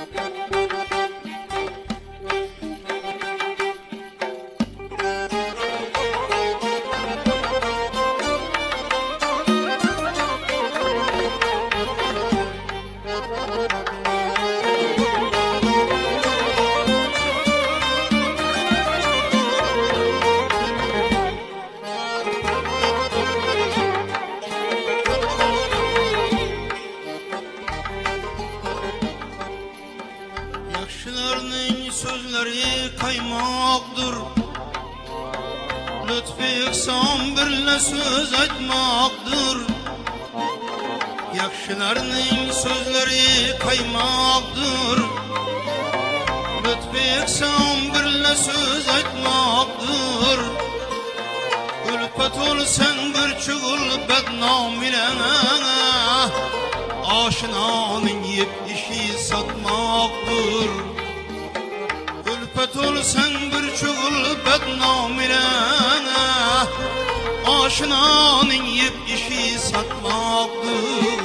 Música Lutfi ihson birla so'z aytmoqdir Yaxshilarning so'zlari qaymoqdir Lutfi ihson birla so'z aytmoqdir Ulfat olsan bir çuğul bednom bilen Aşinanın yip işi satmaktır Ülfet olsan bir çuğul bednom ile Aşinanın yip işi satmaktır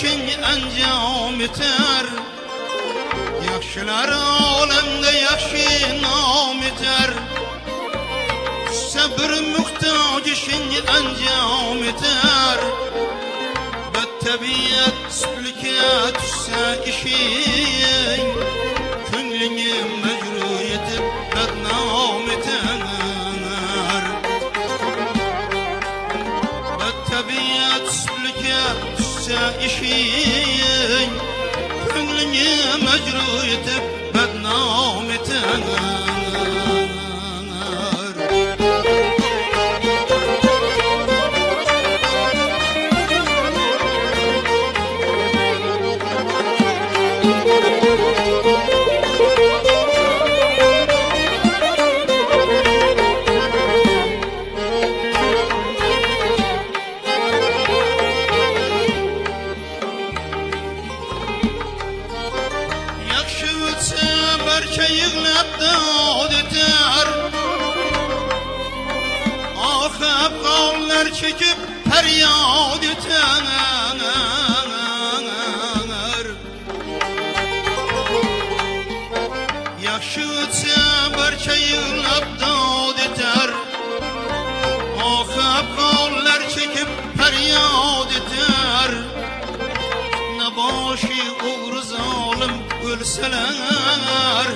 ishing anjom etar Yaxshilar olamda yaxshi nom etar Sabr muhtoj ishing anjom etar Badtabiat suflikka tushsa ishing badnom barcha yig'lab dod o'lsalar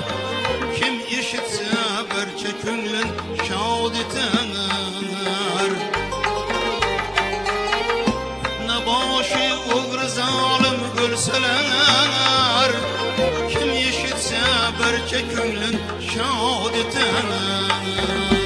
Kim eshitsa barcha ko'nglin shod etar Naboshi o'g'ri zolim o'lsalar Kim eshitsa barcha ko'nglin shod etar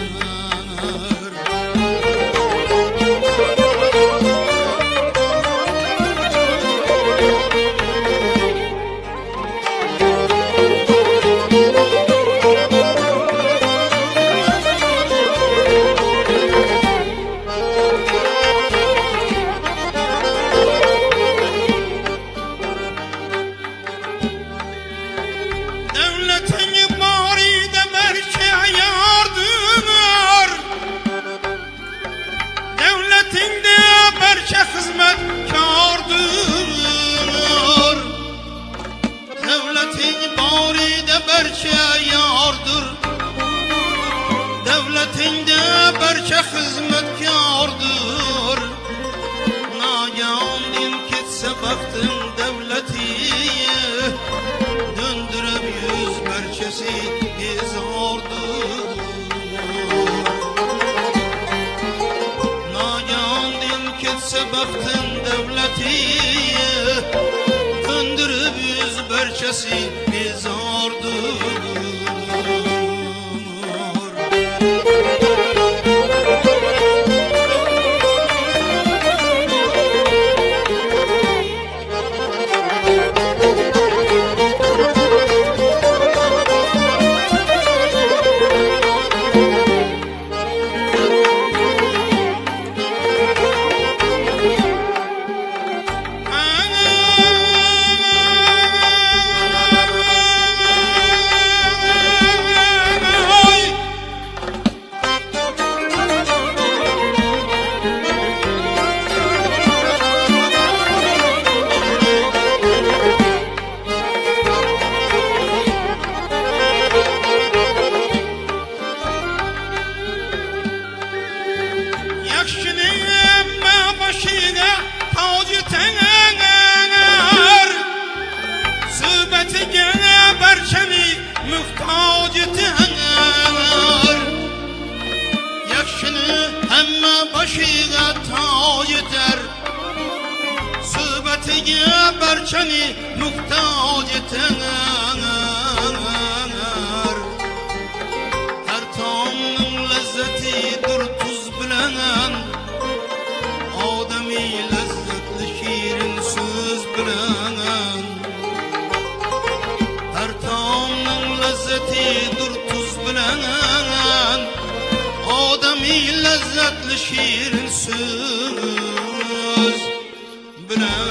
belki hizmetkardır. Devletin bari de yardır. Devletin de belki hizmetkardır. Nagan din kitse baktın kitse baktın devleti Döndürüp yüz berçesi hacetler Yakşını hemme başıyla tacetler Sıhbetiye berçeni muhtaç etenler lezzetidir tuz bilen Ademi lezzetli şirin söz. Bilen